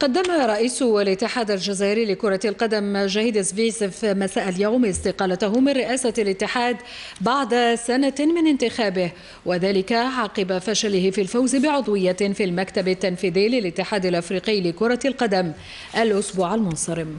قدم رئيس الاتحاد الجزائري لكرة القدم جهيد سفيسف مساء اليوم استقالته من رئاسة الاتحاد بعد سنة من انتخابه وذلك عقب فشله في الفوز بعضوية في المكتب التنفيذي للاتحاد الأفريقي لكرة القدم الأسبوع المنصرم.